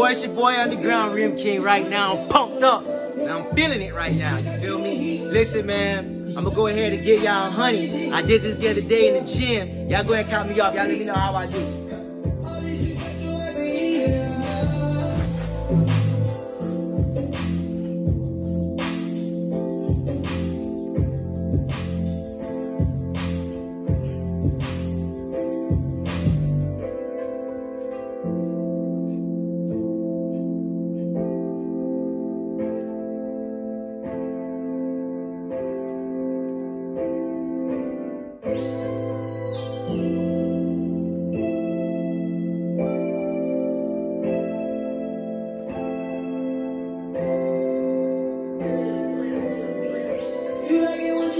boy, it's your boy Underground Rim King right now. I'm pumped up. And I'm feeling it right now. You feel me? Listen, man. I'm gonna go ahead and get y'all honey. I did this the other day in the gym. Y'all go ahead and count me off. Y'all let me know how I do.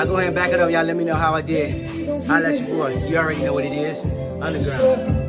Y'all go ahead and back it up. Y'all let me know how I did. I'll let you boy. You already know what it is. Underground.